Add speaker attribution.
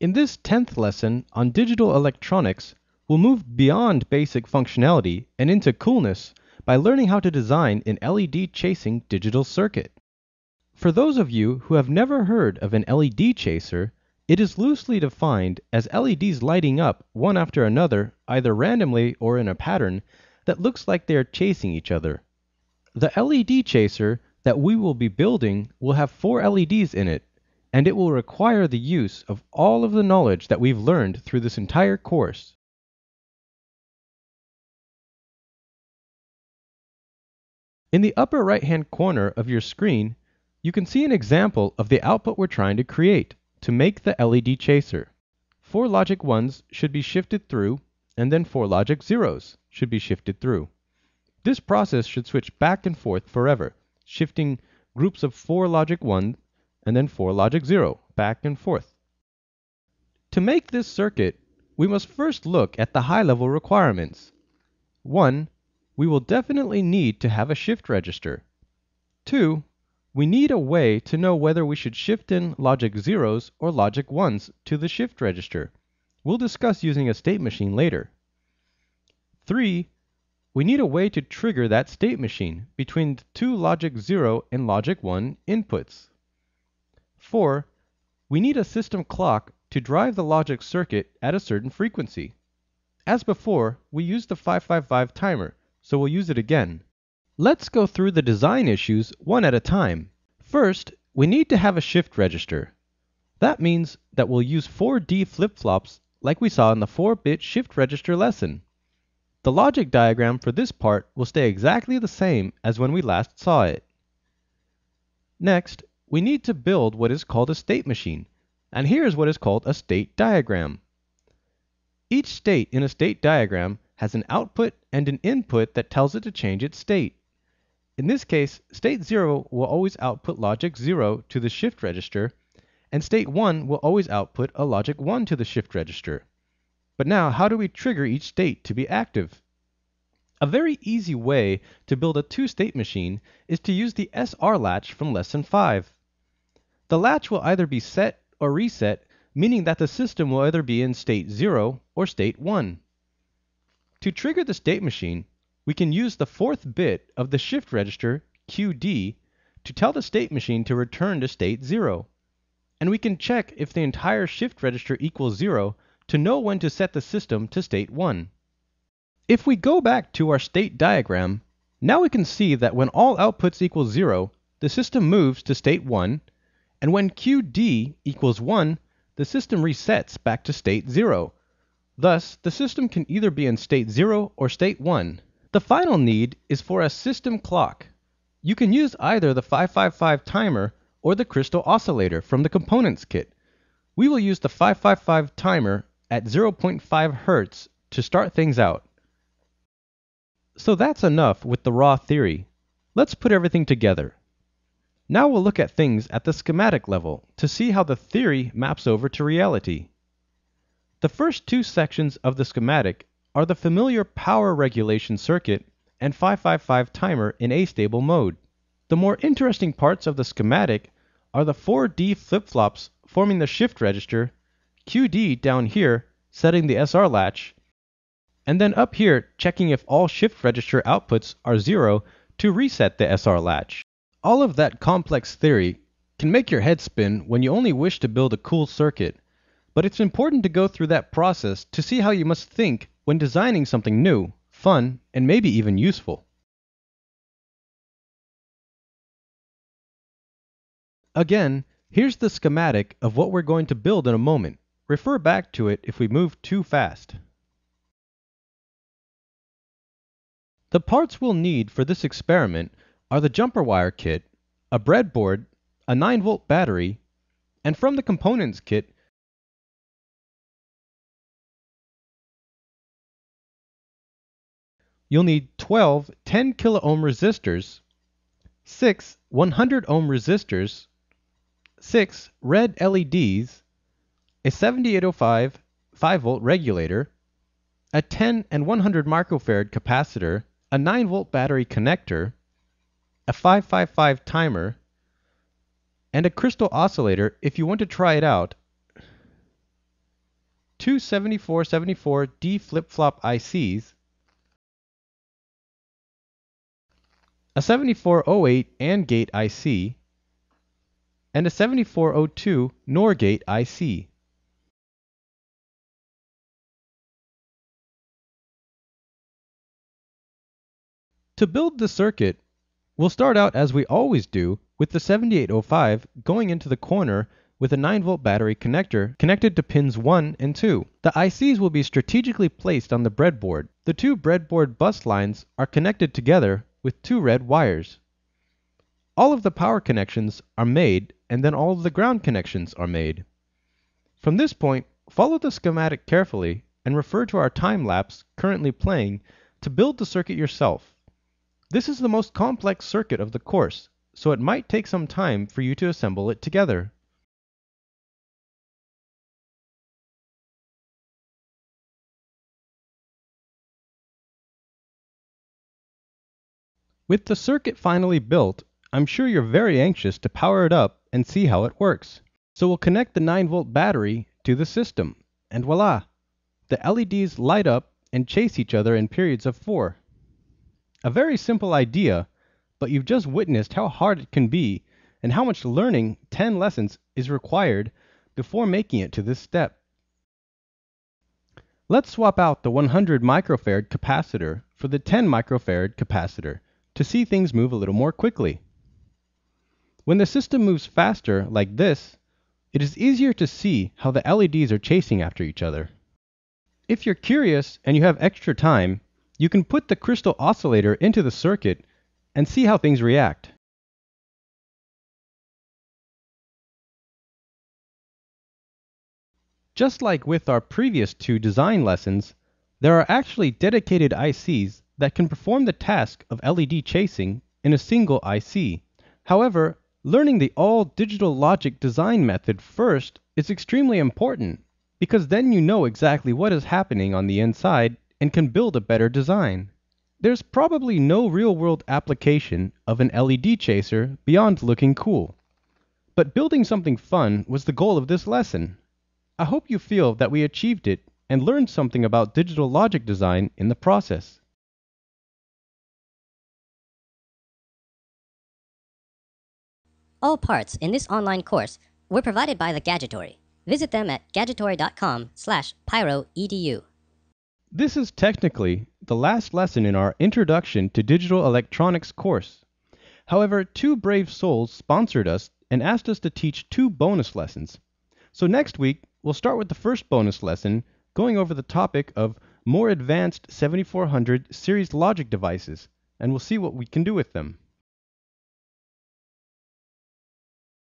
Speaker 1: In this 10th lesson on digital electronics, we'll move beyond basic functionality and into coolness by learning how to design an LED chasing digital circuit. For those of you who have never heard of an LED chaser, it is loosely defined as LEDs lighting up one after another either randomly or in a pattern that looks like they are chasing each other. The LED chaser that we will be building will have four LEDs in it, and it will require the use of all of the knowledge that we've learned through this entire course. In the upper right hand corner of your screen, you can see an example of the output we're trying to create to make the LED chaser. Four logic 1s should be shifted through, and then four logic 0s should be shifted through. This process should switch back and forth forever, shifting groups of four logic 1 and then four logic 0 back and forth. To make this circuit, we must first look at the high-level requirements. 1. We will definitely need to have a shift register. 2. We need a way to know whether we should shift in logic 0s or logic 1s to the shift register. We'll discuss using a state machine later. 3. We need a way to trigger that state machine between two logic 0 and logic 1 inputs. 4. We need a system clock to drive the logic circuit at a certain frequency. As before, we used the 555 timer, so we'll use it again. Let's go through the design issues one at a time. First, we need to have a shift register. That means that we'll use 4D flip-flops like we saw in the 4-bit shift register lesson. The logic diagram for this part will stay exactly the same as when we last saw it. Next, we need to build what is called a state machine, and here is what is called a state diagram. Each state in a state diagram has an output and an input that tells it to change its state. In this case, state 0 will always output logic 0 to the shift register, and state 1 will always output a logic 1 to the shift register. But now, how do we trigger each state to be active? A very easy way to build a two-state machine is to use the SR latch from lesson 5. The latch will either be set or reset, meaning that the system will either be in state 0 or state 1. To trigger the state machine, we can use the fourth bit of the shift register, QD, to tell the state machine to return to state 0. And we can check if the entire shift register equals 0 to know when to set the system to state 1. If we go back to our state diagram, now we can see that when all outputs equal 0, the system moves to state 1, and when QD equals 1, the system resets back to state 0. Thus, the system can either be in state 0 or state 1. The final need is for a system clock. You can use either the 555 timer or the crystal oscillator from the components kit. We will use the 555 timer at 0.5 Hz to start things out. So that's enough with the raw theory. Let's put everything together. Now we'll look at things at the schematic level to see how the theory maps over to reality. The first two sections of the schematic are the familiar power regulation circuit and 555 timer in astable mode. The more interesting parts of the schematic are the 4D flip-flops forming the shift register QD down here setting the SR latch, and then up here checking if all shift register outputs are 0 to reset the SR latch. All of that complex theory can make your head spin when you only wish to build a cool circuit, but it's important to go through that process to see how you must think when designing something new, fun, and maybe even useful. Again, here's the schematic of what we're going to build in a moment. Refer back to it if we move too fast. The parts we'll need for this experiment are the jumper wire kit, a breadboard, a 9 volt battery, and from the components kit, you'll need 12 10 kilo ohm resistors, 6 100 ohm resistors, 6 red LEDs, a 7805 5 volt regulator, a 10 and 100 microfarad capacitor, a 9 volt battery connector, a 555 timer, and a crystal oscillator if you want to try it out. two 7474D flip-flop ICs, a 7408 AND gate IC, and a 7402 NOR gate IC. To build the circuit, we'll start out as we always do with the 7805 going into the corner with a 9 volt battery connector connected to pins 1 and 2. The ICs will be strategically placed on the breadboard. The two breadboard bus lines are connected together with two red wires. All of the power connections are made and then all of the ground connections are made. From this point, follow the schematic carefully and refer to our time lapse currently playing to build the circuit yourself. This is the most complex circuit of the course, so it might take some time for you to assemble it together. With the circuit finally built, I'm sure you're very anxious to power it up and see how it works. So we'll connect the 9 volt battery to the system, and voila! The LEDs light up and chase each other in periods of 4. A very simple idea, but you've just witnessed how hard it can be and how much learning 10 lessons is required before making it to this step. Let's swap out the 100 microfarad capacitor for the 10 microfarad capacitor to see things move a little more quickly. When the system moves faster, like this, it is easier to see how the LEDs are chasing after each other. If you're curious and you have extra time, you can put the crystal oscillator into the circuit and see how things react. Just like with our previous two design lessons, there are actually dedicated ICs that can perform the task of LED chasing in a single IC. However, learning the all digital logic design method first is extremely important because then you know exactly what is happening on the inside and can build a better design. There's probably no real world application of an LED chaser beyond looking cool. But building something fun was the goal of this lesson. I hope you feel that we achieved it and learned something about digital logic design in the process.
Speaker 2: All parts in this online course were provided by the Gadgetory. Visit them at gadgetory.com slash pyroedu.
Speaker 1: This is technically the last lesson in our Introduction to Digital Electronics course. However, two brave souls sponsored us and asked us to teach two bonus lessons. So next week, we'll start with the first bonus lesson, going over the topic of more advanced 7400 series logic devices, and we'll see what we can do with them.